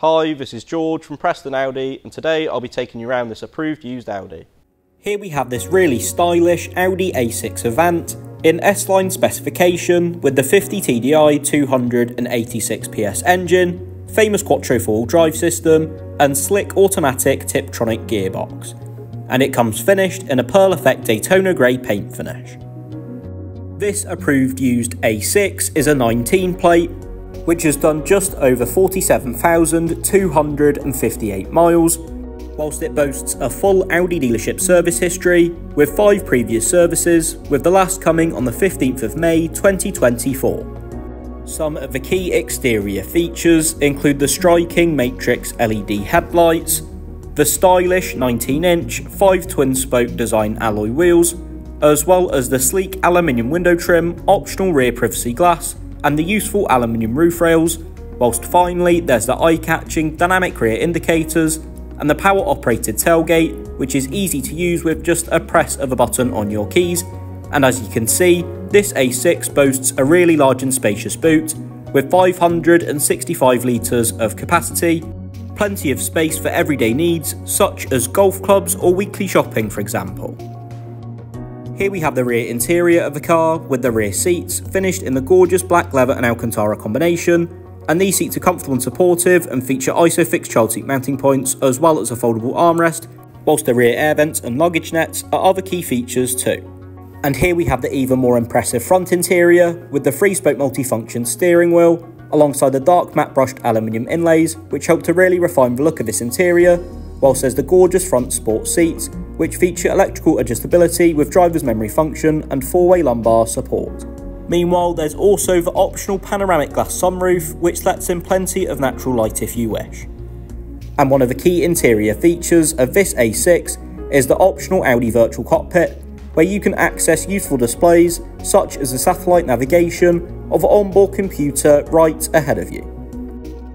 Hi, this is George from Preston Audi and today I'll be taking you around this approved used Audi. Here we have this really stylish Audi A6 Avant in S-Line specification with the 50 TDI 286 PS engine, famous Quattro four-wheel drive system and slick automatic Tiptronic gearbox. And it comes finished in a Pearl Effect Daytona Grey paint finish. This approved used A6 is a 19 plate which has done just over 47,258 miles, whilst it boasts a full Audi dealership service history with five previous services, with the last coming on the 15th of May 2024. Some of the key exterior features include the striking Matrix LED headlights, the stylish 19-inch 5 twin-spoke design alloy wheels, as well as the sleek aluminium window trim, optional rear privacy glass, and the useful aluminium roof rails, whilst finally there's the eye-catching dynamic rear indicators and the power operated tailgate which is easy to use with just a press of a button on your keys and as you can see this A6 boasts a really large and spacious boot with 565 litres of capacity, plenty of space for everyday needs such as golf clubs or weekly shopping for example. Here we have the rear interior of the car with the rear seats finished in the gorgeous black leather and Alcantara combination and these seats are comfortable and supportive and feature ISOFIX child seat mounting points as well as a foldable armrest whilst the rear air vents and luggage nets are other key features too. And here we have the even more impressive front interior with the three spoke multifunction steering wheel alongside the dark matte brushed aluminium inlays which help to really refine the look of this interior whilst there's the gorgeous front sport seats, which feature electrical adjustability with driver's memory function and four-way lumbar support. Meanwhile, there's also the optional panoramic glass sunroof, which lets in plenty of natural light if you wish. And one of the key interior features of this A6 is the optional Audi Virtual Cockpit, where you can access useful displays such as the satellite navigation of onboard computer right ahead of you.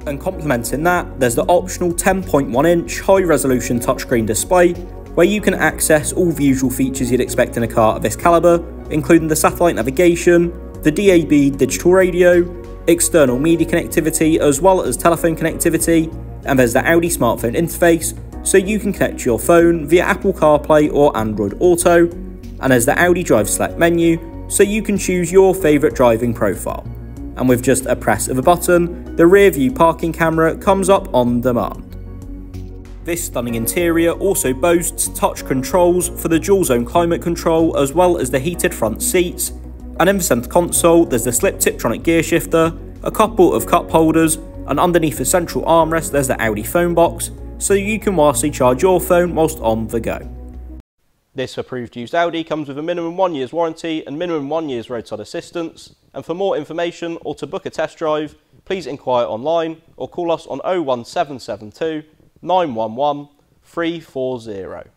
And complementing that, there's the optional 10.1 inch high resolution touchscreen display where you can access all the usual features you'd expect in a car of this calibre, including the satellite navigation, the DAB digital radio, external media connectivity, as well as telephone connectivity, and there's the Audi smartphone interface, so you can connect your phone via Apple CarPlay or Android Auto, and there's the Audi Drive Select menu, so you can choose your favourite driving profile and with just a press of a button, the rear view parking camera comes up on demand. This stunning interior also boasts touch controls for the dual zone climate control as well as the heated front seats, and in the centre console there's the slip Tiptronic gear shifter, a couple of cup holders, and underneath the central armrest there's the Audi phone box, so you can wirelessly charge your phone whilst on the go. This approved used Audi comes with a minimum one year's warranty and minimum one year's roadside assistance. And for more information or to book a test drive, please inquire online or call us on 01772 911 340.